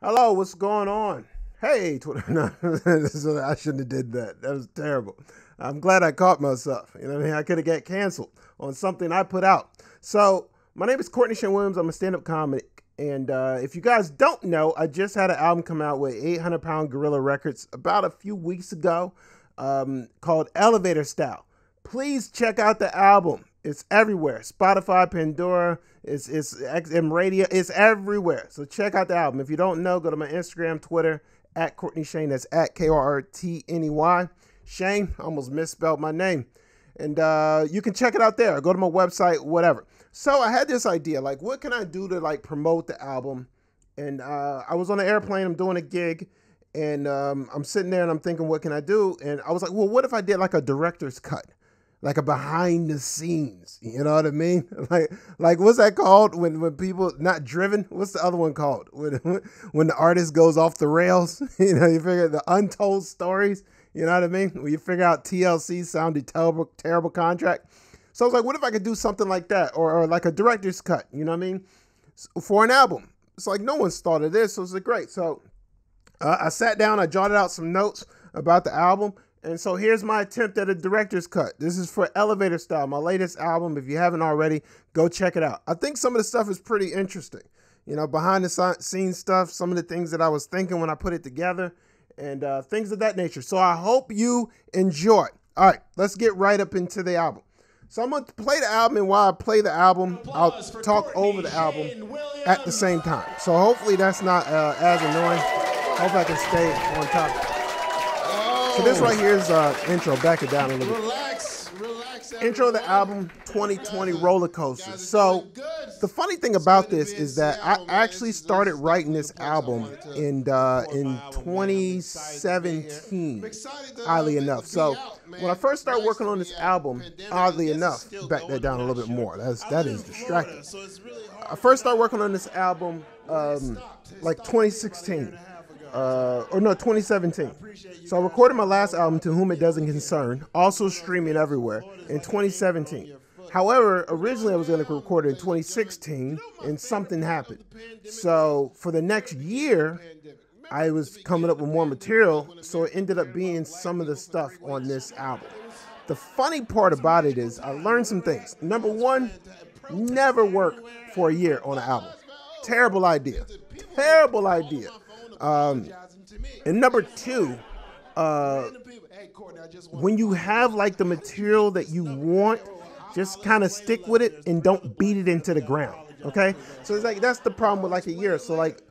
Hello, what's going on? Hey, Twitter. No, I shouldn't have did that. That was terrible. I'm glad I caught myself. You know what I mean? I could have got canceled on something I put out. So my name is Kortney Shane Williams. I'm a stand-up comic. And uh, if you guys don't know, I just had an album come out with 800 Pound Gorilla Records about a few weeks ago um, called Elevator Style. Please check out the album. It's everywhere. Spotify, Pandora, it's it's XM Radio, it's everywhere. So check out the album. If you don't know, go to my Instagram, Twitter, at Kortney Shane. That's at K R R T N E Y. Shane, almost misspelled my name. And uh, you can check it out there. Go to my website, whatever. So I had this idea, like, what can I do to like promote the album? And uh, I was on an airplane. I'm doing a gig, and um, I'm sitting there and I'm thinking, what can I do? And I was like, well, what if I did like a director's cut? Like a behind the scenes. You know what I mean? Like like what's that called when when people not driven? What's the other one called? When when the artist goes off the rails? You know, you figure the untold stories. You know what I mean? When you figure out TLC sounded terrible terrible contract. So I was like, what if I could do something like that, or, or like a director's cut? You know what I mean? For an album. It's like no one's thought of this, so it's like great. So uh, I sat down, I jotted out some notes about the album, and so here's my attempt at a director's cut. This is for Elevator Style, my latest album. If you haven't already, go check it out. I think some of the stuff is pretty interesting. You know, behind the scenes stuff, some of the things that I was thinking when I put it together, and uh, things of that nature. So I hope you enjoy. All right, let's get right up into the album. So I'm gonna play the album, and while I play the album, I'll talk over the album at the same time. So hopefully that's not uh, as annoying. Hope I can stay on top. So this right here is uh, intro. Back it down a little bit. Relax, relax. Intro of the album 2020 Roller Coaster. So the funny thing about this is that I actually started writing this album in uh, in 2017. Oddly enough, so when I first started working on this album, oddly enough, back that down a little bit more. That's that is distracting. I first started working on this album um, like 2016 uh, or no, 2017. So I recorded my last album, To Whom It Doesn't Concern, also streaming everywhere, in 2017. However, originally I was going to record it in 2016, and something happened. So for the next year, I was coming up with more material, so it ended up being some of the stuff on this album. The funny part about it is I learned some things. Number one, never work for a year on an album. Terrible idea. Terrible idea. Um, and number two, uh, when you have like the material that you want, just kind of stick with it and don't beat it into the ground. Okay, so it's like that's the problem with like a year. So like,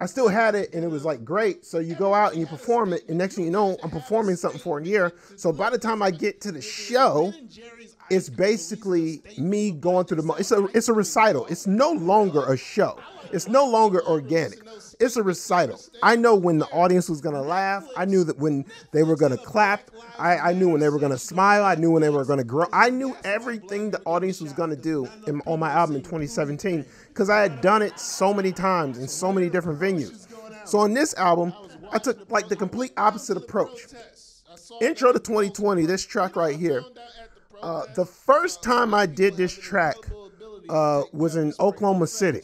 I still had it and it was like great. So you go out and you perform it, and next thing you know, I'm performing something for a year. So by the time I get to the show, it's basically me going through the. It's a it's a recital. It's no longer a show. It's no longer organic. It's a recital. I know when the audience was gonna laugh. I knew that when they were gonna clap. I, I knew when they were gonna smile. I knew when they were gonna grow. I knew everything the audience was gonna do in, on my album in 2017 because I had done it so many times in so many different venues. So on this album, I took like the complete opposite approach. Intro to 2020. This track right here. Uh, the first time I did this track uh, was in Oklahoma City.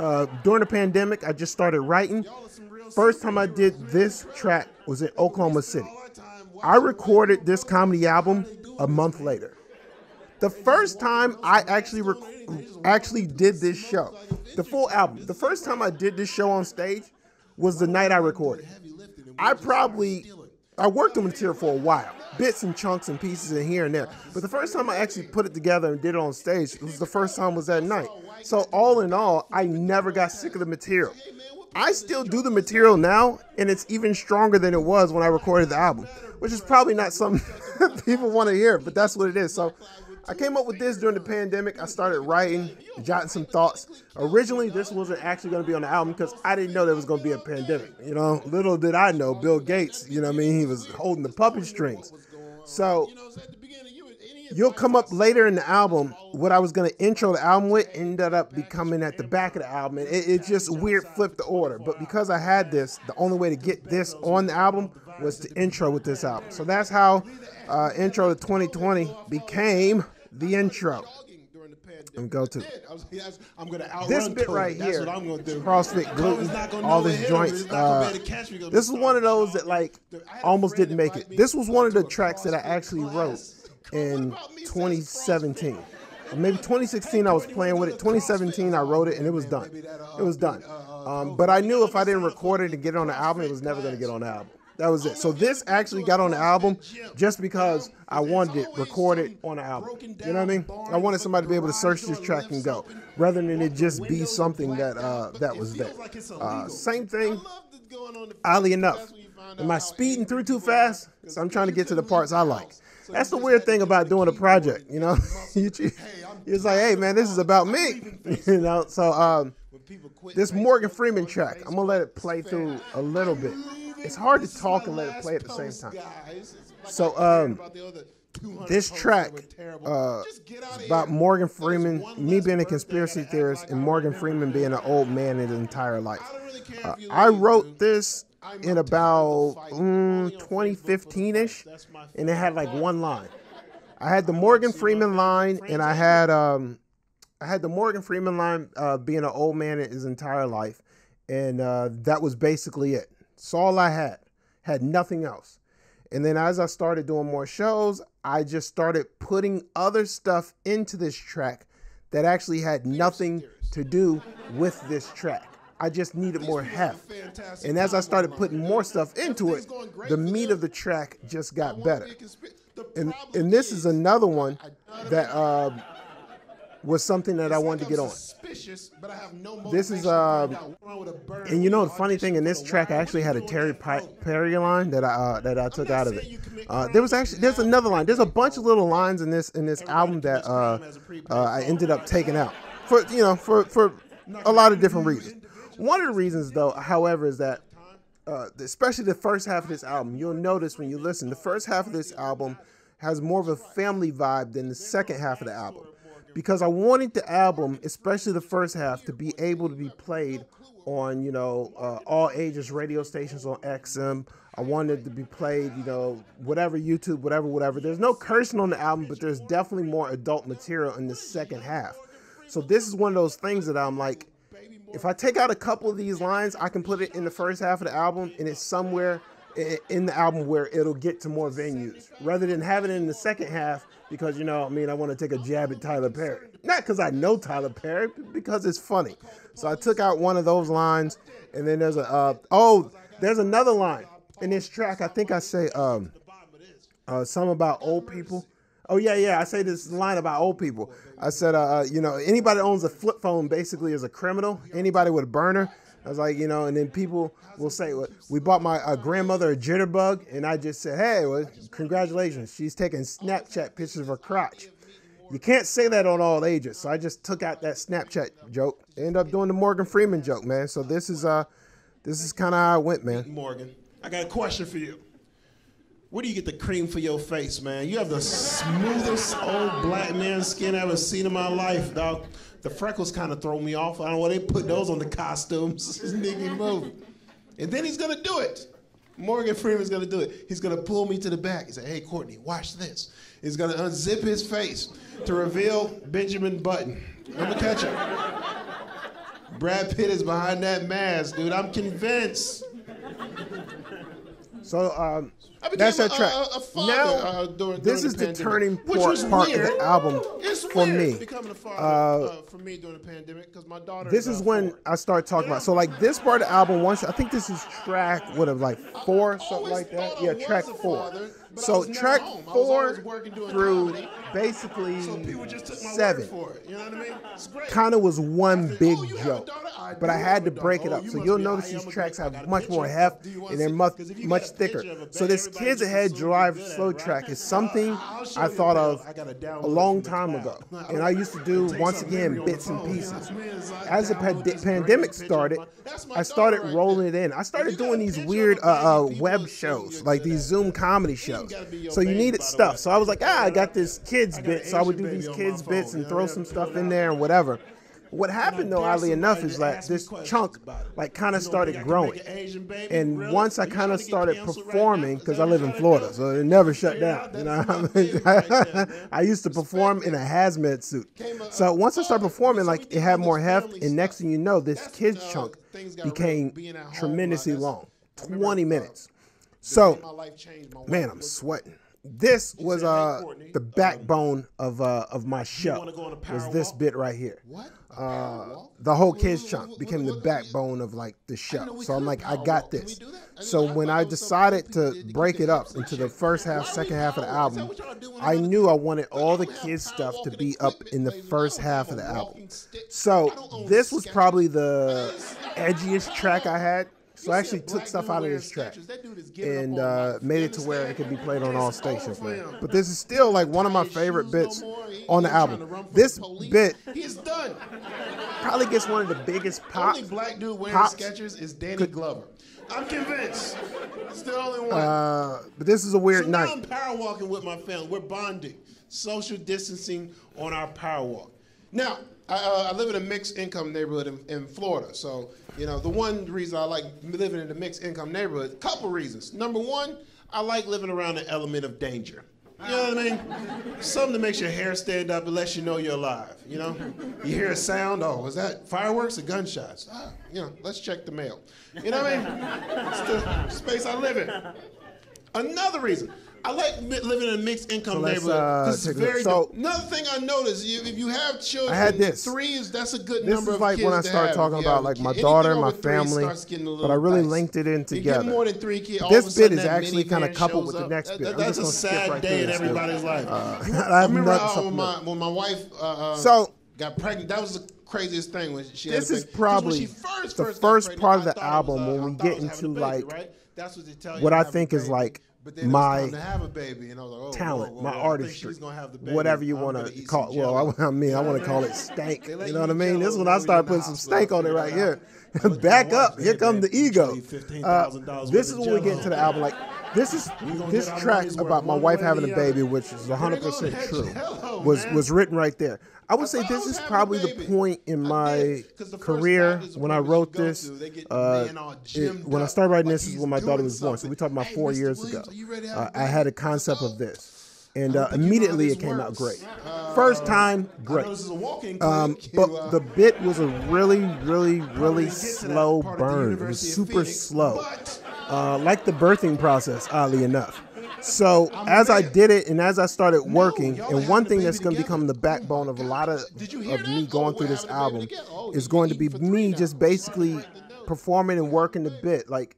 Uh, during the pandemic, I just started writing. First time I did this track was in Oklahoma City. I recorded this comedy album a month later. The first time I actually rec- actually did this show, the full album. The first time I did this show on stage was the night I recorded. I probably I worked on material for a while, bits and chunks and pieces in here and there. But the first time I actually put it together and did it on stage it was the first time was that night. So all in all, I never got sick of the material. I still do the material now, and it's even stronger than it was when I recorded the album, which is probably not something people want to hear, but that's what it is. So I came up with this during the pandemic. I started writing, jotting some thoughts. Originally, this wasn't actually going to be on the album because I didn't know there was going to be a pandemic. You know, little did I know, Bill Gates, you know I mean? He was holding the puppet strings. So you'll come up later in the album. What I was gonna intro the album with ended up becoming at the back of the album. It, it just weird flipped the order. But because I had this, the only way to get this on the album was to intro with this album. So that's how uh, intro to 2020 became the intro. Let me go to I'm gonna this bit right here. That's what I'm gonna do. CrossFit gluten, all these joints. Uh, this is one of those that like almost didn't make it. This was one of the tracks that I actually wrote in 2017. Maybe 2016 I was playing with it. 2017 I wrote it and it was done. It was done. Um, but I knew if I didn't record it and get it on the album, it was never going to get on the album. That was it. So this actually got on the album just because I wanted it recorded on the album. You know what I mean? I wanted somebody to be able to search this track and go, rather than it just be something that uh, that was there. Uh, same thing. Oddly enough, am I speeding through too fast? So I'm trying to get to the parts I like. That's the weird thing about doing a project, you know. it's like, hey man, this is about me, you know. So um, this Morgan Freeman track, I'm gonna let it play through a little bit. It's hard to talk and let it play at the same time. So um, this track uh, about Morgan Freeman, me being a conspiracy theorist, and Morgan Freeman being an old man in his entire life. Uh, I wrote this in about mm, 2015 ish, and it had like one line. I had the Morgan Freeman line, and I had um, I had the Morgan Freeman line uh, being an old man in his entire life, and uh, that was basically it. That's all I had. Had nothing else. And then as I started doing more shows, I just started putting other stuff into this track that actually had nothing to do with this track. I just needed more heft. And as I started putting more stuff into it, the meat of the track just got better. And and this is another one that uh, was something that I wanted to get on. This is uh, and you know the funny thing in this track, I actually had a Tyler Perry line that I uh, that I took out of it. Uh, there was actually there's another line. There's a bunch of little lines in this in this album that uh, uh, I ended up taking out for you know for for a lot of different reasons. One of the reasons, though, however, is that uh, especially the first half of this album, you'll notice when you listen, the first half of this album has more of a family vibe than the second half of the album. Because I wanted the album, especially the first half, to be able to be played on, you know, uh, all ages radio stations on XM. I wanted it to be played, you know, whatever YouTube, whatever, whatever. There's no cursing on the album, but there's definitely more adult material in the second half. So this is one of those things that I'm like, if I take out a couple of these lines, I can put it in the first half of the album, and it's somewhere in the album where it'll get to more venues, rather than having it in the second half because you know, I mean, I want to take a jab at Tyler Perry, not because I know Tyler Perry, because it's funny. So I took out one of those lines, and then there's a uh, oh, there's another line in this track. I think I say um, uh, some about old people. Oh yeah, yeah. I say this line about old people. I said, uh, uh, you know, anybody that owns a flip phone basically is a criminal. Anybody with a burner. I was like, you know, and then people will say, well, we bought my uh, grandmother a jitterbug, and I just said, hey, well, congratulations, she's taking Snapchat pictures of her crotch. You can't say that on all ages, so I just took out that Snapchat joke. End up doing the Morgan Freeman joke, man. So this is uh, this is kind of how I went, man. Morgan, I got a question for you. Where do you get the cream for your face, man? You have the smoothest old black man skin I've ever seen in my life, dog. The freckles kind of throw me off. I don't know why they put those on the costumes. Sneaky move. And then he's gonna do it. Morgan Freeman's gonna do it. He's gonna pull me to the back. He said, "Hey, Kortney, watch this." He's gonna unzip his face to reveal Benjamin Button. I'm gonna catch him. Brad Pitt is behind that mask, dude. I'm convinced. So um, that's a, track. A, a father, now, uh, during, this is the, the turning point part weird. of the album it's for me. Becoming a father uh, uh, for me during the pandemic because my daughter. This is, is when four. I start talking yeah. about. So like this part of the album, once I think this is track what of like four something like that. Yeah, track four. Father, so track four through basically seven. you know I mean? kind of was one big joke, but I had to break it up. So you'll notice these tracks have much more heft and they're much much thicker. So this Kids Ahead Drive slow track is something I thought of a long time ago, and I used to do once again bits and pieces. As the pandemic started, I started rolling it in. I started doing these weird uh, uh, web shows, like these Zoom comedy shows. So you needed stuff. So I was like, ah, I got this kids bit, so I would do these kids bits and throw some stuff in there and whatever. What happened though, oddly enough, is that this chunk like kind of started growing, and once I kind of started performing, because I live in Florida, so it never shut down. You know, I used to perform in a hazmat suit. So once I started performing, like it had more heft, and next thing you know, this kid's chunk became tremendously long, 20 minutes. So, man, I'm sweating. This was uh the backbone of uh of my show was this bit right here. What? Uh, the whole kids chunk became the backbone of like the show. So I'm like, I got this. So when I decided to break it up into the first half, second half of the album, I knew I wanted all the kids stuff to be up in the first half of the album. So this was probably the edgiest track I had so I actually took stuff out of this track and uh, made it to where it could be played on all stations, man. But this is still like one of my favorite bits on the album. This bit. Probably gets one of the biggest pop. Only black dude wearing Skechers is Danny Glover. I'm convinced. It's the only one. Uh, but this is a weird so night. I'm power walking with my family. We're bonding, social distancing on our power walk. Now, I, uh, I live in a mixed income neighborhood in, in, Florida. So, you know, the one reason I like living in a mixed income neighborhood, a couple reasons. Number one, I like living around an element of danger. You know what I mean? Something that makes your hair stand up and lets you know you're alive. You know, you hear a sound. Oh, was that fireworks or gunshots? Ah, you know, let's check the mail. You know what I mean? It's the space I live in. Another reason, I like living in a mixed income so neighborhood uh, it's very. So, another thing I noticed, if you have children, I had this. Three is that's a good this number. This is like when I start talking about like my daughter, my family, but I really dice. linked it in together. more than three kids. This bit is actually kind of coupled with the next bit. That, that's a sad right day in everybody's life. Uh, I, remember uh, when, my, when my wife uh, so got pregnant. That was the craziest thing when she. This is probably first, the first, part of the album when we get into like what I think is like but then my to have a baby, and I was like, oh, talent, whoa, whoa, my whoa, artistry, baby, whatever you want to call. Well, I, I mean, I want to call it stank. You know what I mean? This is when I start putting some stank on it right here. Back up, here comes the ego. Uh, this is when we get into the album. Like this is this track about my wife having a baby, which is 100 percent true, was was written right there. I would say this is probably the point in my career when I wrote this. Uh, it, when I started writing this is when my daughter was born. So we talked about four years ago. Uh, I had a concept of this, and uh, immediately it came out great. First time, great. Um, but the bit was a really, really, really slow burn. It was super slow, uh, like the birthing process. Oddly enough. So as I did it and as I started working, and one thing that's going to become the backbone of a lot of, of me going through this album is going to be me just basically performing and working the bit. Like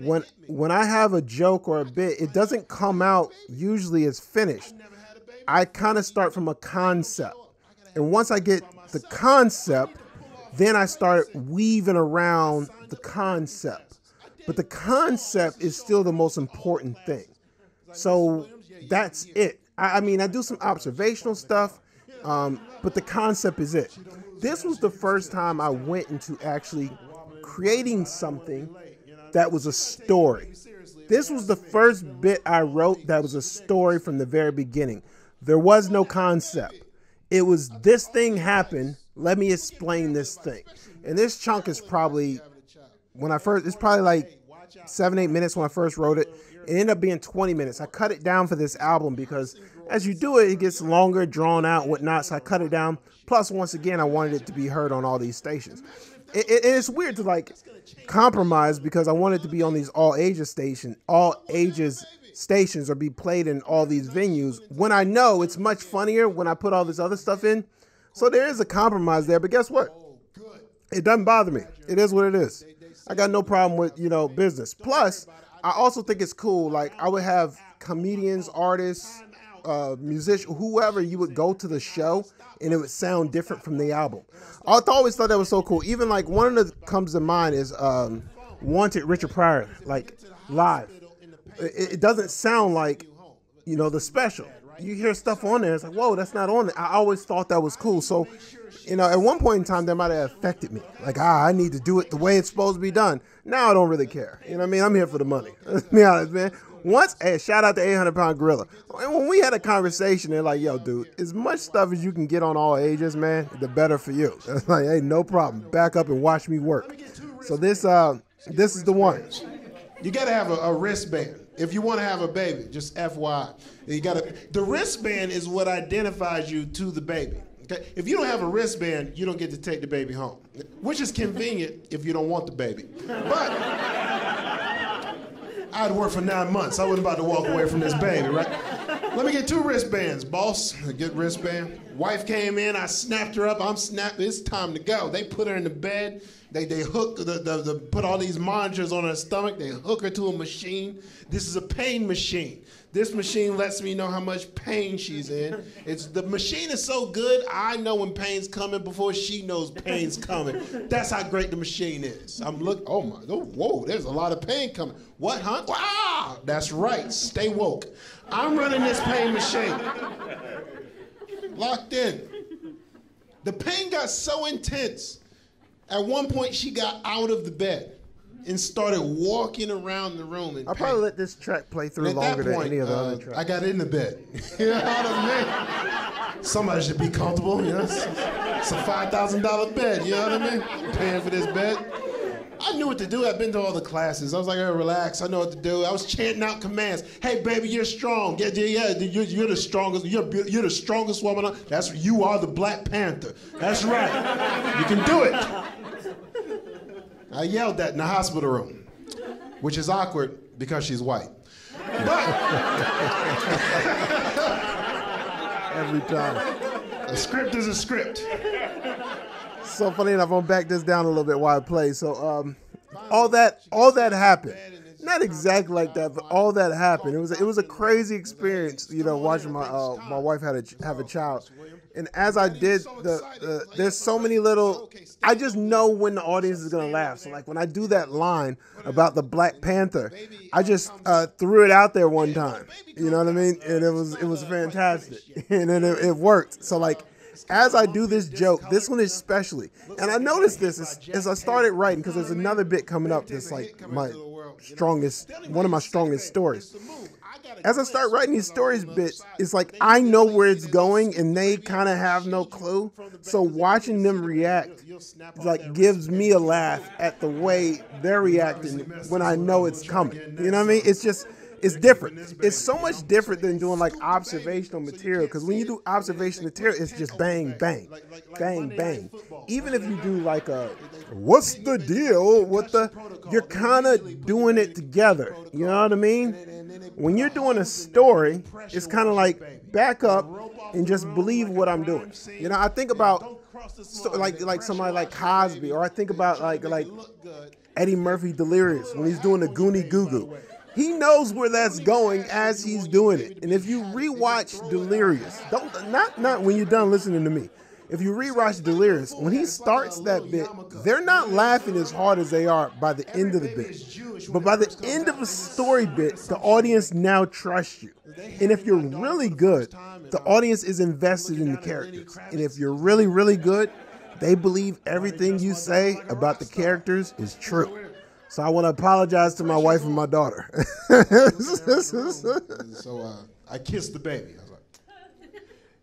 when when I have a joke or a bit, it doesn't come out usually as finished. I kind of start from a concept. And once I get the concept, then I start weaving around the concept. But the concept is still the most important thing. So that's it. I, I mean, I do some observational stuff, um, but the concept is it. This was the first time I went into actually creating something that was a story. This was the first bit I wrote that was a story from the very beginning. There was no concept. It was this thing happened. Let me explain this thing. And this chunk is probably when I first, it's probably like seven, eight minutes when I first wrote it. It ended up being 20 minutes. I cut it down for this album because as you do it, it gets longer, drawn out, whatnot. So I cut it down. Plus, once again, I wanted it to be heard on all these stations. It, it, it's weird to like compromise because I wanted it to be on these all ages station, all ages stations, or be played in all these venues. When I know it's much funnier when I put all this other stuff in. So there is a compromise there. But guess what? It doesn't bother me. It is what it is. I got no problem with you know business. Plus, I also think it's cool. Like I would have comedians, artists, uh, musicians, whoever you would go to the show, and it would sound different from the album. I always thought that was so cool. Even like one of the comes to mind is um, "Wanted" Richard Pryor, like live. It, it doesn't sound like you know the special. You hear stuff on there, it's like, whoa, that's not on there. I always thought that was cool. So, you know, at one point in time, that might have affected me. Like, ah, I need to do it the way it's supposed to be done. Now I don't really care. You know what I mean? I'm here for the money. Be honest, man. Once, hey, shout out to 800 Pound Gorilla. And When we had a conversation, they're like, yo, dude, as much stuff as you can get on all ages, man, the better for you. Like, hey, no problem. Back up and watch me work. So this, uh, this is the one. You got to have a, a wristband if you want to have a baby. Just FYI, you got to. The wristband is what identifies you to the baby. Okay? If you don't have a wristband, you don't get to take the baby home, which is convenient if you don't want the baby. But I'd work for nine months. I wasn't about to walk away from this baby, right? Let me get two wristbands, boss. Get wristband. Wife came in, I snapped her up. I'm snapped. It's time to go. They put her in the bed. They they hook the, the, the put all these monitors on her stomach. They hook her to a machine. This is a pain machine. This machine lets me know how much pain she's in. It's the machine is so good, I know when pain's coming before she knows pain's coming. That's how great the machine is. I'm look. Oh my! Oh, whoa! There's a lot of pain coming. What, huh? Wow! That's right. Stay woke. I'm running this pain machine. Locked in. The pain got so intense. At one point, she got out of the bed and started walking around the room. And I'll probably let this track play through longer point, than any of the uh, other tracks. I got in the bed. you know what I mean? Somebody should be comfortable. You know, it's, it's a five thousand dollar bed. You know what I mean? I'm paying for this bed. I knew what to do. I've been to all the classes. I was like, relax. I know what to do. I was chanting out commands. Hey, baby, you're strong. Yeah, yeah, yeah. You're, you're the strongest. You're, you're the strongest woman. That's you are the Black Panther. That's right. You can do it. I yelled that in the hospital room, which is awkward because she's white. But every time. A script is a script. So funny enough, I'm gonna back this down a little bit while I play. So um, all that all that happened not exactly like that, but all that happened. It was it was a crazy experience, you know, watching my uh, my wife had a have a child, and as I did the, the there's so many little. I just know when the audience is gonna laugh. So like when I do that line about the Black Panther, I just uh, threw it out there one time. You know what I mean? And it was it was fantastic, and it, it worked. So like as I do this joke, this one is especially, and I noticed this as, as I started writing because there's another bit coming up that's like my strongest, one of my strongest stories. As I start writing these stories bits, it's like I know where it's going and they kind of have no clue. So watching them react like gives me a laugh at the way they're reacting when I know it's coming. You know what I mean? It's just it's different. It's so much different than doing like observational material because when you do observational material, it's just bang, bang, bang, bang. Even if you do like a what's the deal with the, you're kind of doing it together. You know what I mean? When you're doing a story, it's kind of like back up and just believe what I'm doing. You know, I think about so, like like somebody like Cosby, or I think about like like Eddie Murphy Delirious when he's doing the Goonie Goo Goo he knows where that's going as he's doing it. And if you rewatch Delirious, don't not not when you're done listening to me. If you rewatch Delirious, when he starts that bit, they're not laughing as hard as they are by the end of the bit. But by the end of a story bit, the audience now trusts you. And if you're really good, the audience is invested in the characters. And if you're really, really good, they believe everything you say about the characters is true. So I want to apologize to my wife and my daughter. so uh, I kissed the baby. I was like,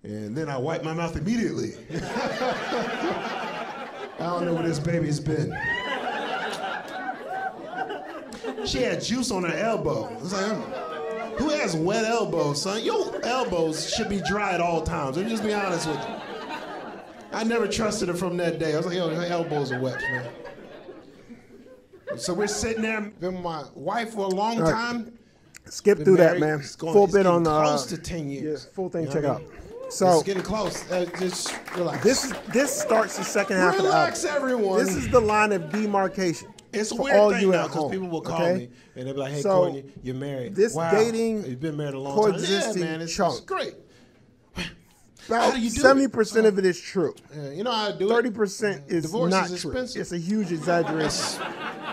and then I wiped my mouth immediately. I don't know where this baby's been. She had juice on her elbow. I was like, oh, who has wet elbows, son? Your elbows should be dry at all times. Let me just be honest with you. I never trusted her from that day. I was like, yo, her elbows are wet, man. So we're sitting there, been with my wife for a long right. time. Skip been through married, that, man. Going, full bit on uh, close to ten years. Yeah, full thing. You check out. So it's getting close. Uh, just relax. This this starts the second half relax, of the album. everyone. This is the line of demarcation. It's a weird all thing you now because people will call okay? me and they'll be like, "Hey, so, Kortney, you're married. This wow. dating, you've been married a long time. Yeah, man, it's. It's great. About seventy percent of it is true. Yeah, you know how to do Thirty percent is Divorce not is true. It's a huge exaggeration.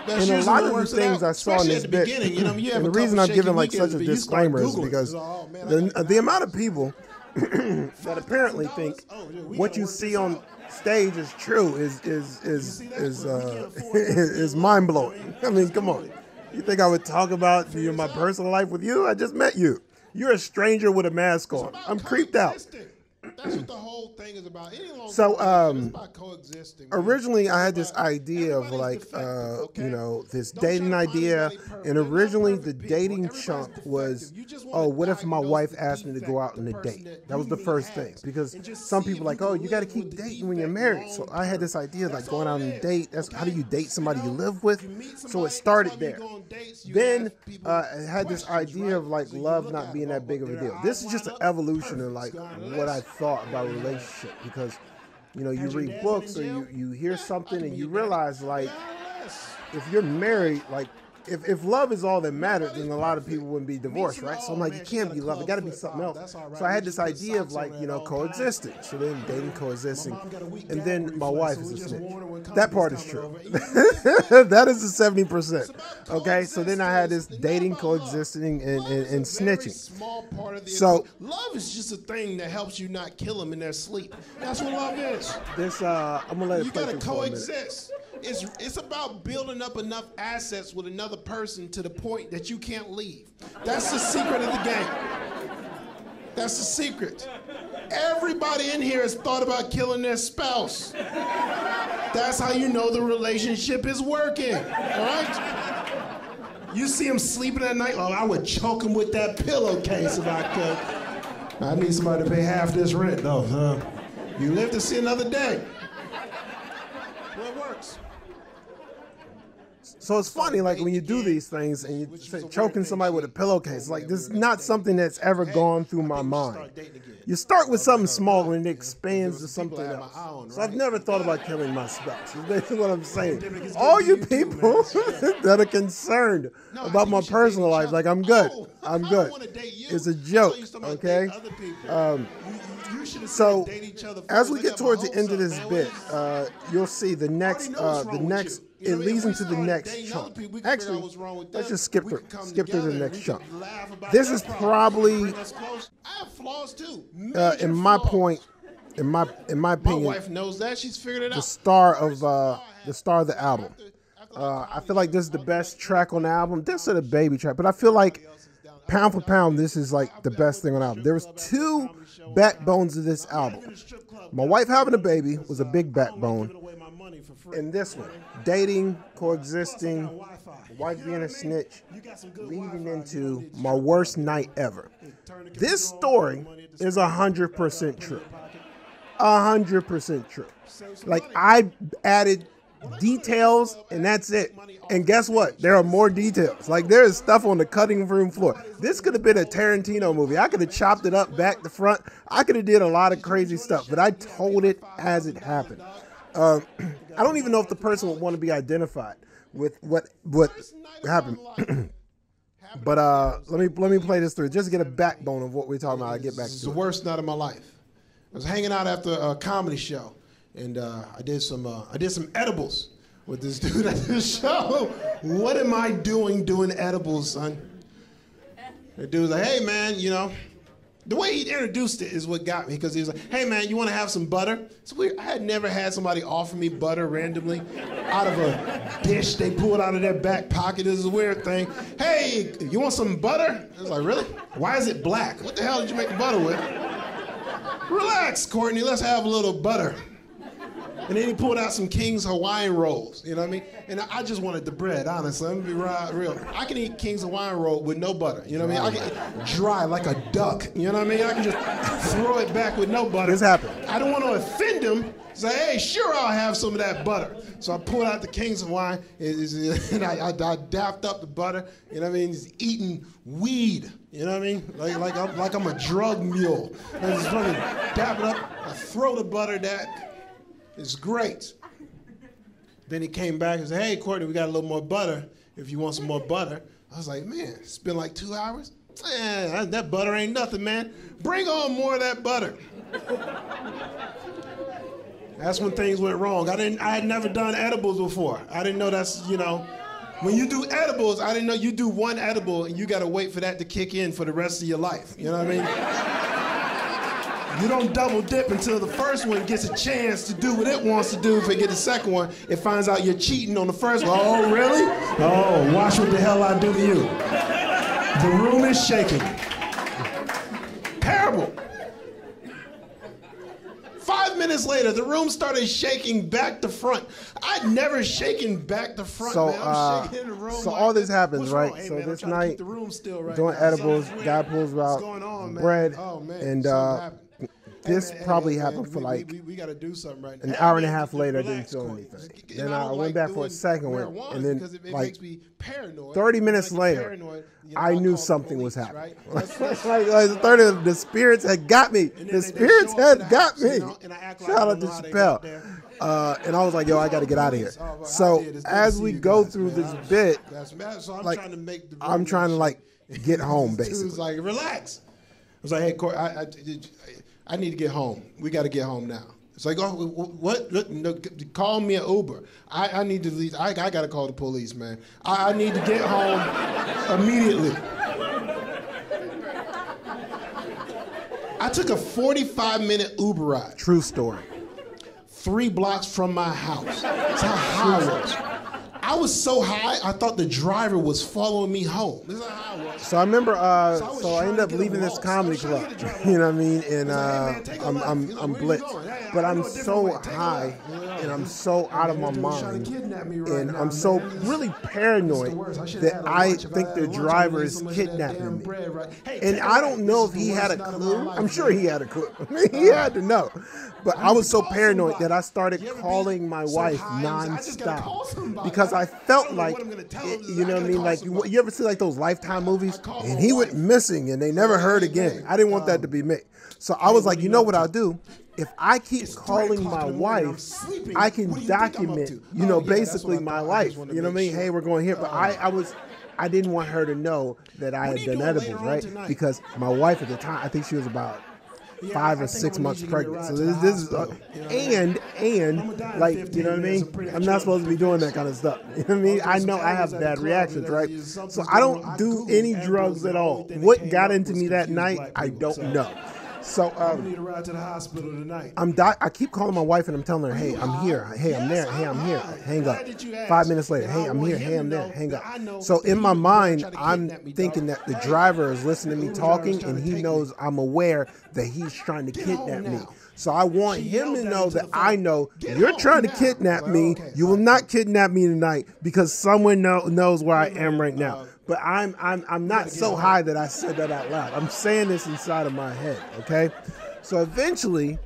and a lot of the things I saw in this bit, you know, you and the reason I'm giving like such a disclaimer is because oh, man, the, the amount of people that apparently think oh, what you see on stage is true is is is is uh, is mind blowing. I mean, come on. You think I would talk about you know, my personal life with you? I just met you. You're a stranger with a mask on. I'm creeped out. That's what the whole thing is about. so, um, originally I had this idea of like, uh, you know, this dating idea, and originally the dating chunk was, oh, what if my wife asked me to go out on a date? That was the first thing because some people like, oh, you got to keep dating when you're married. So I had this idea like going out on a date. That's how do you date somebody you live with? So it started there. Then uh, I had this idea of like love not being that big of a deal. This is just an evolution of like what I thought about relationship because you know you read books or you, you hear something and you realize like if you're married like if, if love is all that mattered, then a lot of people wouldn't be divorced, right? So I'm like, it can't be love. It got to be something else. So I had this idea of like, you know, coexisting. So then dating, coexisting, and then my wife is a snitch. That part is true. that is the seventy percent. Okay. So then I had this dating, coexisting, and, and, and snitching. So love is just a thing that helps you not kill them in their sleep. That's what love is. This uh, I'm gonna let it you gotta coexist. It's it's about building up enough assets with another person to the point that you can't leave. That's the secret of the game. That's the secret. Everybody in here has thought about killing their spouse. That's how you know the relationship is working. All right? You see him sleeping at night. Oh, I would choke him with that pillowcase if I could. I need somebody to pay half this rent, though. Uh, you live to see another day. Well, it works. So it's funny, like when you do these things and you say choking somebody with a pillowcase, like this is not something that's ever gone through my mind. You start with something small and it expands to something else. So I've never thought about killing my spouse. That's what I'm saying. All you people that are concerned about my personal life, like I'm good, I'm good. It's a joke, okay? Um, so as we get towards the end of this bit, uh, you'll see the next, uh, the next it leads into the next chunk. Actually, let's just skip through, skip through the next chunk. This is probably, uh, in my point, in my in my opinion, my wife knows that she's figured it out. The star of uh, the star of the album. Uh, I feel like this is the best track on the album. This is a baby track, but I feel like pound for pound, this is like the best thing on the album. There was two backbones of this album. My wife having a baby was a big backbone in this one, dating, coexisting, wife being a snitch, leading into my worst night ever. This story is a hundred percent true. A hundred percent true. Like I added details and that's it. And guess what? There are more details. Like there is stuff on the cutting room floor. This could have been a Tarantino movie. I could have chopped it up back to front. I could have did a lot of crazy stuff, but I told it as it happened. Uh, I don't even know if the person would want to be identified with what what happened. but uh, let me let me play this through just to get a backbone of what we're talking about. I get back to the it. worst night of my life. I was hanging out after a comedy show, and uh, I did some uh, I did some edibles with this dude at the show. what am I doing doing edibles, son? The dude's like, hey man, you know, the way he introduced it is what got me because he was like, "Hey man, you want to have some butter?" It's weird. I had never had somebody offer me butter randomly out of a dish they pulled out of their back pocket. This is a weird thing. Hey, you want some butter? I was like, "Really? Why is it black? What the hell did you make the butter with?" Relax, Kortney. Let's have a little butter. And then he pulled out some King's Hawaiian rolls. You know what I mean? And I just wanted the bread, honestly. Let me be real. I can eat King's Hawaiian roll with no butter. You know what I mean? I can dry like a duck. You know what I mean? I can just throw it back with no butter. This happened. I don't want to offend him. Say, hey, sure, I'll have some of that butter. So I pulled out the King's Hawaiian and I, I, I dapped up the butter. You know what I mean? He's eating weed. You know what I mean? Like, like, I'm, like I'm a drug mule. I just fucking dap it up. I throw the butter back. It's great. Then he came back and said, Hey, Kortney, we got a little more butter if you want some more butter. I was like, Man, it's been like two hours? That butter ain't nothing, man. Bring on more of that butter. that's when things went wrong. I didn't I had never done edibles before. I didn't know that's, you know, when you do edibles, I didn't know you do one edible and you gotta wait for that to kick in for the rest of your life. You know what I mean? You don't double dip until the first one gets a chance to do what it wants to do. If it get the second one, it finds out you're cheating on the first one. Oh, really? Oh, watch what the hell I do to you. The room is shaking. Terrible. Five minutes later, the room started shaking back to front. I'd never shaken back to front. So, man. I'm uh, shaking in the room. so like all this happens, right? Hey, so man, this night, keep the room still right doing now. edibles, Something's guy pulls What's out going on, man? bread, Oh, man. and uh. This man, probably happened man, for we, like we, we got to do something right now. an hour and a half later, I didn't feel anything. Then I went like back for a second one, and then, because it, it like, makes me paranoid. 30 minutes later, paranoid, you know, I knew something was happening. right? like, like, 30, the spirits had got me. The they- spirits had got you me. know, and I act like Shout out to don't know how they got Chappelle. Uh, and I was like, yo, I got to get out of here. So did. It's good to as we go through this bit, So I'm like, trying to make the. I'm trying to like get home, basically. was like, relax. I was like, hey, Corey, I, I, I need to get home. We got to get home now. It's like, oh, what? Look, no, call me an Uber. I, I need to leave. I, I got to call the police, man. I, I need to get home immediately. I took a 45 minute Uber ride True story. three blocks from my house. That's how high I was. I was so high, I thought the driver was following me home. This is how I was. So I remember, uh, So I so I ended up leaving this comedy I was trying club. to get the driver You know what I mean? And was like, uh, hey, man, I'm. I'm I'm blitzed? Hey, but I'm so way. High and I'm so out of my This dude's trying mind, to kidnap me right and now, I'm so man. Really paranoid that I should've that had a I lunch. If think the a lunch, I driver is ate so much of that kidnapping me. bread, right? Hey, And I don't know if he had a worst night of my clue. I'm sure he had a clue. He had to know. But I was so paranoid that I started You ever been calling my wife high, I just nonstop somebody. Because I I felt don't like, it- you know what I mean? Like you, you ever see like those Lifetime movies, and he went missing and they never heard again. I didn't want that to be me. So I was like, you know what? I'll do? If I keep calling my in the morning, I'm wife. I can you think I'm up document, you know, Oh, basically my. I life. You know what I mean? Hey, we're going here, but I, I was. I didn't want her to know that I had done edibles, right? Because my wife at the time, I think she was about Yeah, five I or six months need you to give me a pregnant. So this, this is, uh. You know what I mean? and and I'ma die in like you know what I mean. I'm pretty I'm sure. not supposed to be doing that kind of stuff. You know what I mean? I know I have hours at the bad reactions, right? So I don't do any drugs at all. only thing that What got into me that night, I don't know. So I'm um, need a ride to the hospital tonight. I'm di- I keep calling my wife and I'm telling her, "Hey, I'm here. Hey, I'm there. Hey, I'm I'm here." Hang up. that you asked. Five minutes later, "Hey, I'm here. Hey, I'm there. Hang up." So in my mind, I'm thinking that the driver is listening to me talking and he knows I'm aware that he's trying to kidnap me. Now. So I want She him to know that. I know Get you're trying to kidnap Well, me. okay, You will not kidnap me tonight because someone know, knows where I am right now. uh, But I'm I'm I'm not so high that I said that out loud. I'm saying this inside of my head. Okay. So eventually,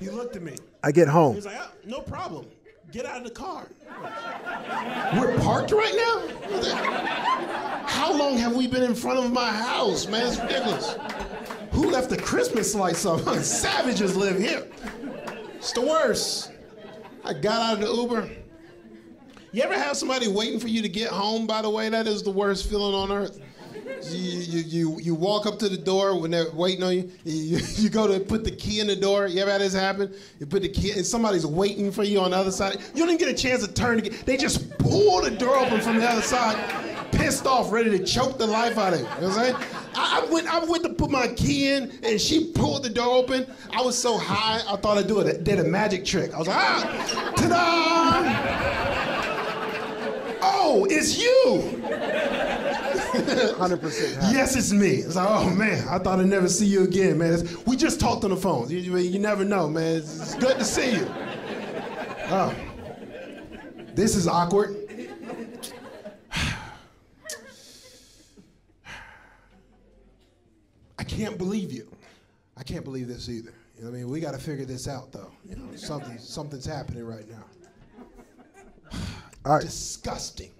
He looked at me. I get home. He's like, oh, no problem. Get out of the car. We're parked right now? I was like, How long have we been in front of my house, man? It's ridiculous. Who left the Christmas lights up? Savages live here. It's the worst. I got out of the Uber. You ever have somebody waiting for you to get home, by the way? That is the worst feeling on earth. You, you, you, you walk up to the door when they're waiting on you. You, you go to put the key in the door. You ever had this happen? You put the key and somebody's waiting for you on the other side. You don't even get a chance to turn. Get, they just pull the door open from the other side, pissed off, ready to choke the life out of you. You know what I'm saying? I, I went, I went to put my key in, and she pulled the door open. I was so high, I thought I'd do it. Did a magic trick. I was like, ah, ta-da! Oh, it's you! Hundred percent. Yes, it's me. It's like, oh man, I thought I'd never see you again, man. It's- we just talked on the phone. You, you, you never know, man. It's, it's good to see you. Oh, this is awkward. Can't believe you. I can't believe this either. You know what I mean? We got to figure this out, though. You know, something, something's happening right now. All right. Disgusting.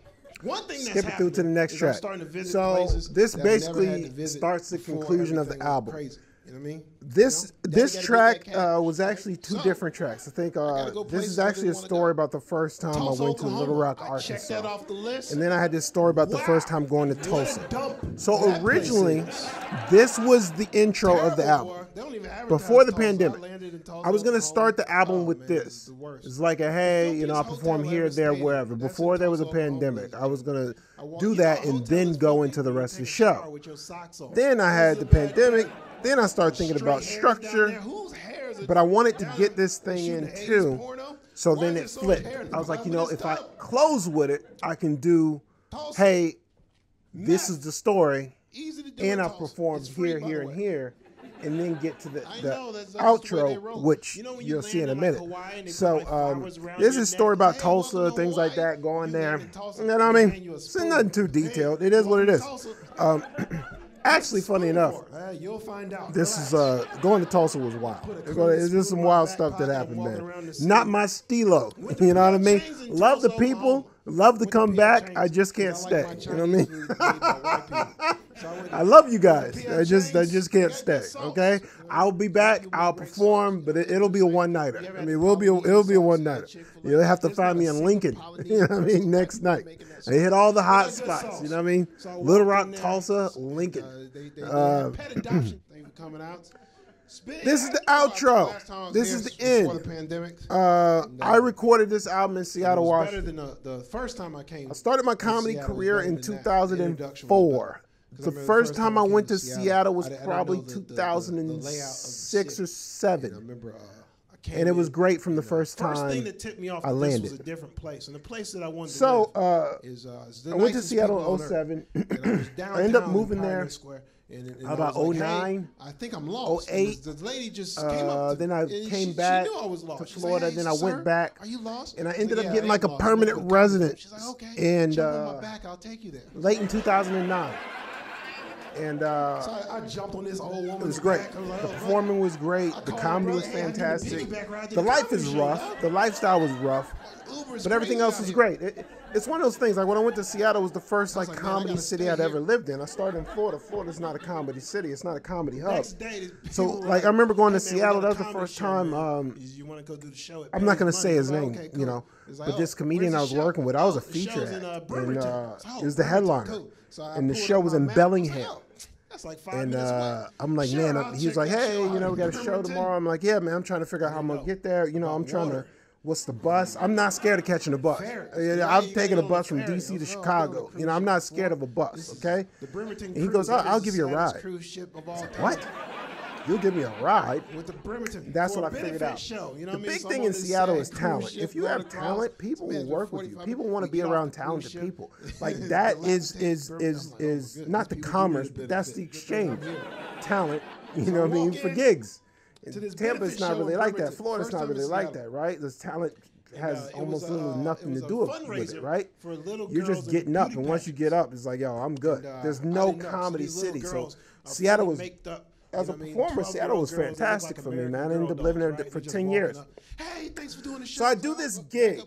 One thing that's it through to the next track. I'm starting to visit So, places this that never had basically starts the conclusion of the album. Crazy. You know what I mean? This You know? this track get that cat. uh, was actually two Son, different tracks. I think uh, gotta go this is actually a story go. about the first time Tulsa, I went to Oklahoma. Little Rock, I Arkansas. that off the list. And then I had this story about the first time going to Tulsa. So originally, this was the intro of the album. boy. They don't even advertise Before the Tulsa. Pandemic, landed I was gonna start the album Oh, with man, this. it's the worst. It's like a hey, you know, I perform here, there, stayed wherever. That's Before there was a pandemic, I was gonna do that and then go into the rest of the take a shower show. with your socks on. Then I had the pandemic, day. Then I started thinking about structure, but I wanted to get this thing in too. So then it flipped. I was like, you know, if I close with it, I can do, hey, this is the story, and I've performed here, here, and here and then get to the, the outro, which you know, you'll see in a minute. So um, this is a story about Tulsa, things like that, going there. You know what I mean? It's nothing too detailed. It is what it is. Um, actually, funny enough, you'll find out. This is uh, going to Tulsa was wild. It's just some wild stuff that happened there. Not my stilo. You know what I mean? Love the people. Love to come back. I just can't stay. You know what I mean? I love you guys. I just I just can't stay. Okay, I'll be back. I'll perform, but it, will be a one nighter. I mean, we'll be a, it'll be a one nighter. You'll have to find me in Lincoln. You know what I mean? Next night, I hit all the hot spots. You know what I mean? Little Rock, Tulsa, Lincoln. Uh, coming out. This is the outro. This is the end. Uh, I recorded this album in Seattle, Washington. Better than the, first time I came. I started my comedy career in 2004. The first time I went to Seattle was probably 2006 or seven. I remember. And it was great from the first time. First thing that tipped me off I landed. was a different place, and the place that I wanted so, to uh, is, uh, I went to Seattle in 07. I ended up moving there. And, and How about like, 09? Hey, I think I'm lost. 08. The, the, lady just uh, came up. To, then I came she, back she I to Florida. like, hey, then I went back. Are you lost? And I ended like, up getting like a permanent resident. She's like, okay. And uh, back, I'll take you there. Late in 2009 and uh, so I, I, jumped on this old woman. It was great. Like, the performing was great. The comedy was fantastic. The life is rough. The lifestyle was rough, but everything else was great. It, it's one of those things. Like when I went to Seattle, it was the first like, like comedy city I'd ever lived in. I started in Florida. Florida's not a comedy city. It's not a comedy hub. So like I remember going to Seattle. That was the first time. Um, you want to go do the show? I'm not going to say his name. You know, but this oh, comedian I was working with, I was a oh, feature act, and uh, it was the headliner, and the show was in Bellingham. That's like five and uh, I'm like, sure, man, he was like, hey, you know, we got a show tomorrow. I'm like, yeah, man, I'm trying to figure out how I'm gonna get there. You know, I'm trying to. What's the bus? I'm not scared of catching a bus. I've taken a bus from DC to Chicago. You know, I'm not scared of a bus. Okay. And he goes, oh, I'll give you a ride. What? You'll give me a ride. With the Bremerton. That's what I figured out. Show, you know the big thing in Seattle is talent. If you have talent, people will work with you. People want to be around talented people. Like that is is is is not the commerce, but that's the exchange. Talent, you know what I mean, for gigs. Tampa's not really like that. Florida's not really like that, right? The talent has almost little nothing to do with it, right? You're just getting up, and once you get up, it's like, yo, I'm good. There's no comedy city, so Seattle was as a performer, Seattle was fantastic for me, man. I ended up living there for 10 years. Hey, thanks for doing the show. So I do this gig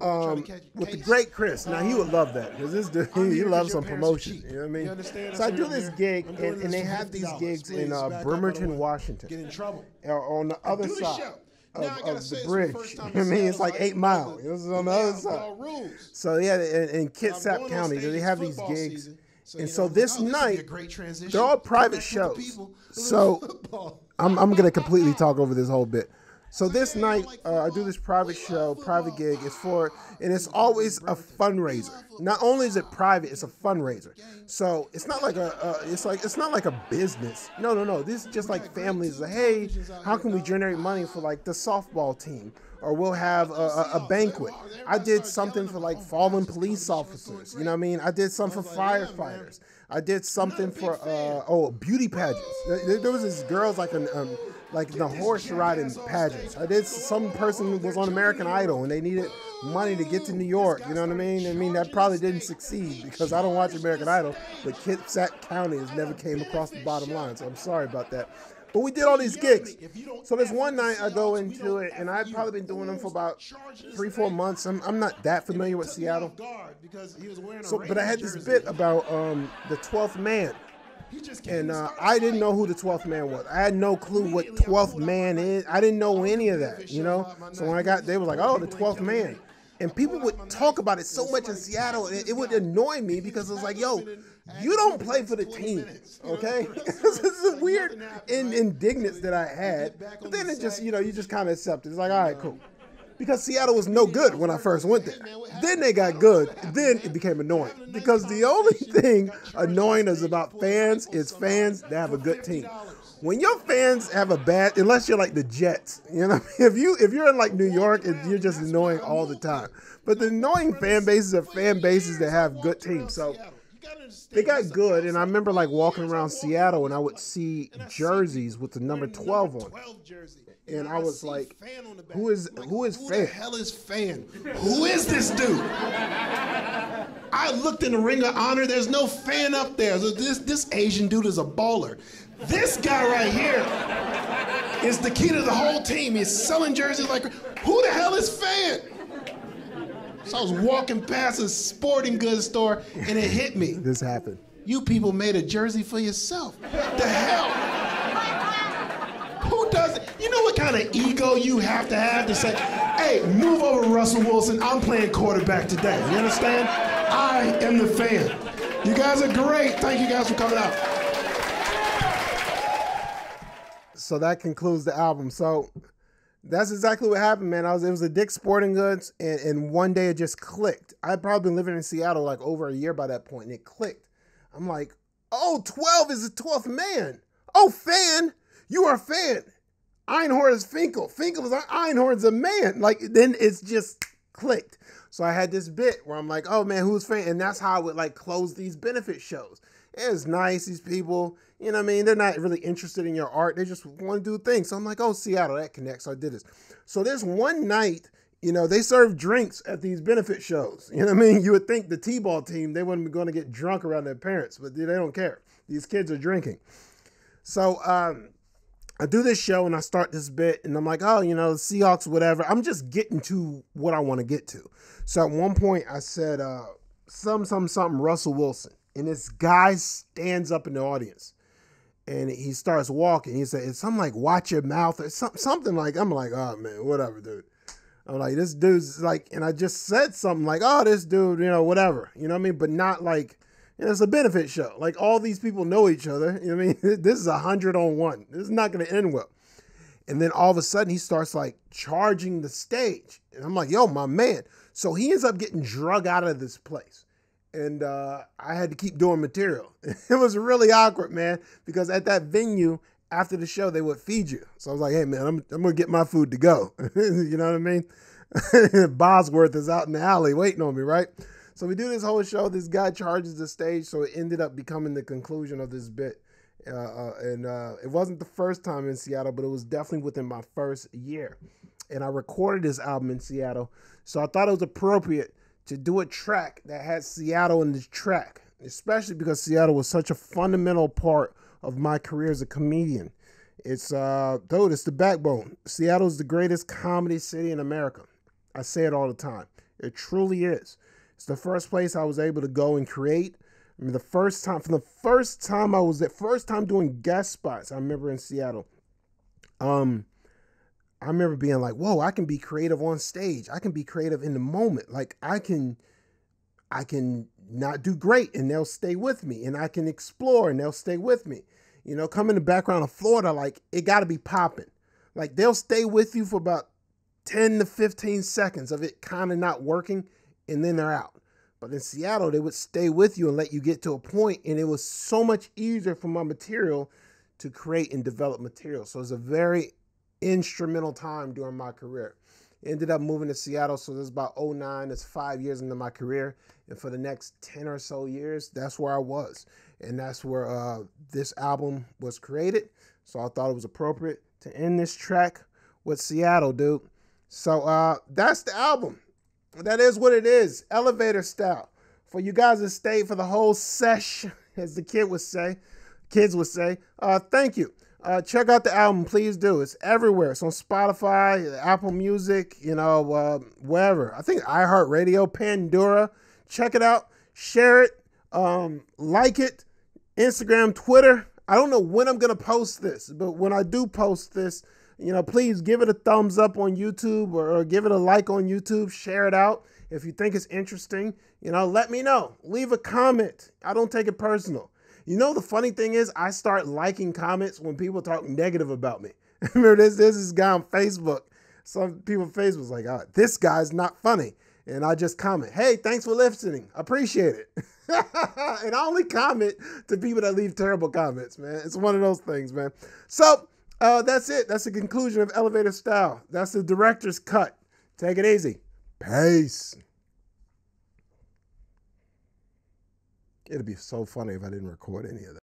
um, with the great Chris. Now, he would love that because this dude, he, he loves some promotion. You know what I mean? So I do this gig, and, and they have these gigs in uh, Bremerton, Washington. Get in trouble. On the other side. Of, of the bridge. I mean, it's like eight miles. This is on the other side. So yeah, in, in Kitsap County, they have these gigs. So, and so know, this night, they're all private shows. So I'm, I'm going to completely talk over this whole bit. So this night, uh, I do this private show, private gig. It's for, and it's always a fundraiser. Not only is it private, it's a fundraiser. So it's not like a, uh, it's like it's not like a business. No, no, no. This is just like families. Like, hey, how can we generate money for like the softball team? Or we'll have a, a, a banquet. I did something for like fallen police officers. You know what I mean? I did something for firefighters. I did something for uh, oh beauty pageants. There, was this girls like an um, like the horse riding pageants. I did some person who was on American Idol and they needed money to get to New York. You know what I mean? I mean that probably didn't succeed because I don't watch American Idol, but Kitsap County has never came across the bottom line. So I'm sorry about that. But we did all these gigs. So there's one night I go into it, and I've probably been doing them for about three, four months. I'm, I'm not that familiar with Seattle. So, but I had this bit about um, the 12th man. And uh, I didn't know who the 12th man was. I had no clue what 12th man is. I didn't know any of that, you know? So when I got, they were like, oh, the 12th man. And people would talk about it so much in Seattle, and it would annoy me because it was like, yo, you don't play for the team, okay? this is a weird in, indignance that I had. But then it just, you know, you just kind of accept it. It's like, all right, cool because Seattle was no good when I first went there. Then they got good. Then it became annoying because the only thing annoying is about fans is fans that have a good team. when your fans have a bad, unless you're like the Jets, you know, if you if you're in like New York, and you're just annoying all the time. But the annoying fan bases are fan bases that have good teams. So they got good, and I remember like walking around Seattle, and I would see jerseys with the number twelve on. And I was like, "Who is who is Who fan?" the hell is fan? Who is this dude? I looked in the ring of honor. There's no fan up there. So this this Asian dude is a baller. This guy right here is the key to the whole team. He's selling jerseys like who the hell is fan? So I was walking past a sporting goods store and it hit me. This happened. You people made a jersey for yourself. The hell? Who does it? You know what kind of ego you have to have to say, hey, move over, Russell Wilson. I'm playing quarterback today. You understand? I am the fan. You guys are great. Thank you guys for coming out. so that concludes the album. So that's exactly what happened, man. I was it was a Dick's Sporting Goods, and, and one day it just clicked. I'd probably been living in Seattle like over a year by that point, and it clicked. I'm like, oh, 12 is the 12th man. Oh, fan, you are a fan. Einhorn is Finkel. Finkel is Einhorn's a man. Like then it's just clicked. So I had this bit where I'm like, oh man, who's fan? And that's how I would like close these benefit shows. It's nice, these people, you know what I mean? They're not really interested in your art. They just want to do things. So I'm like, oh, Seattle, that connects. So I did this. So there's one night, you know, they serve drinks at these benefit shows. You know what I mean? You would think the T-ball team, they wouldn't be going to get drunk around their parents, but they don't care. These kids are drinking. So um, I do this show and I start this bit and I'm like, oh, you know, Seahawks, whatever. I'm just getting to what I want to get to. So at one point I said, uh, some, some, something, Russell Wilson. And this guy stands up in the audience and he starts walking. He said, it's something like, watch your mouth or something, something like, I'm like, oh man, whatever, dude. I'm like, this dude's like, and I just said something like, oh, this dude, you know, whatever. You know what I mean? But not like, it's a benefit show. Like all these people know each other. You know what I mean? This is a hundred on one. This is not going to end well. And then all of a sudden he starts like charging the stage. And I'm like, yo, my man. So he ends up getting drug out of this place. And uh, I had to keep doing material. It was really awkward, man, because at that venue, after the show, they would feed you. So I was like, hey, man, I'm, I'm going to get my food to go. you know what I mean? Bosworth is out in the alley waiting on me, right? So we do this whole show. This guy charges the stage. So it ended up becoming the conclusion of this bit. Uh, uh, and uh, it wasn't the first time in Seattle, but it was definitely within my first year. And I recorded this album in Seattle. So I thought it was appropriate to do a track that had Seattle in the track, especially because Seattle was such a fundamental part of my career as a comedian. It's uh dude, it's the backbone. Seattle's the greatest comedy city in America. I say it all the time. It truly is. It's the first place I was able to go and create. I mean, the first time, from the first time I was there, first time doing guest spots, I remember in Seattle. Um, I remember being like, "Whoa, I can be creative on stage. I can be creative in the moment. Like I can, I can not do great, and they'll stay with me, and I can explore, and they'll stay with me. You know, come in the background of Florida, like it got to be popping. Like they'll stay with you for about ten to fifteen seconds of it kind of not working, and then they're out. But in Seattle, they would stay with you and let you get to a point, and it was so much easier for my material to create and develop material. So it's a very instrumental time during my career. Ended up moving to Seattle, so this is about 09. It's five years into my career. And for the next 10 or so years, that's where I was. And that's where uh, this album was created. So I thought it was appropriate to end this track with Seattle, dude. So uh, that's the album. That is what it is. Elevator style. For you guys to stay for the whole sesh, as the kid would say, kids would say, uh, thank you. Uh, check out the album, please do. It's everywhere. It's on Spotify, Apple Music, you know, uh, wherever. I think iHeartRadio, Pandora. Check it out, share it, um, like it, Instagram, Twitter. I don't know when I'm gonna post this, but when I do post this, you know, please give it a thumbs up on YouTube or, or give it a like on YouTube. Share it out if you think it's interesting. You know, let me know. Leave a comment. I don't take it personal. You know, the funny thing is, I start liking comments when people talk negative about me. Remember, this, this is guy on Facebook. Some people on Facebook's like, oh, this guy's not funny. and I just comment, hey, thanks for listening. Appreciate it. and I only comment to people that leave terrible comments, man. It's one of those things, man. So uh, that's it. That's the conclusion of Elevator Style. That's the director's cut. Take it easy. Peace. It'd be so funny if I didn't record any of that.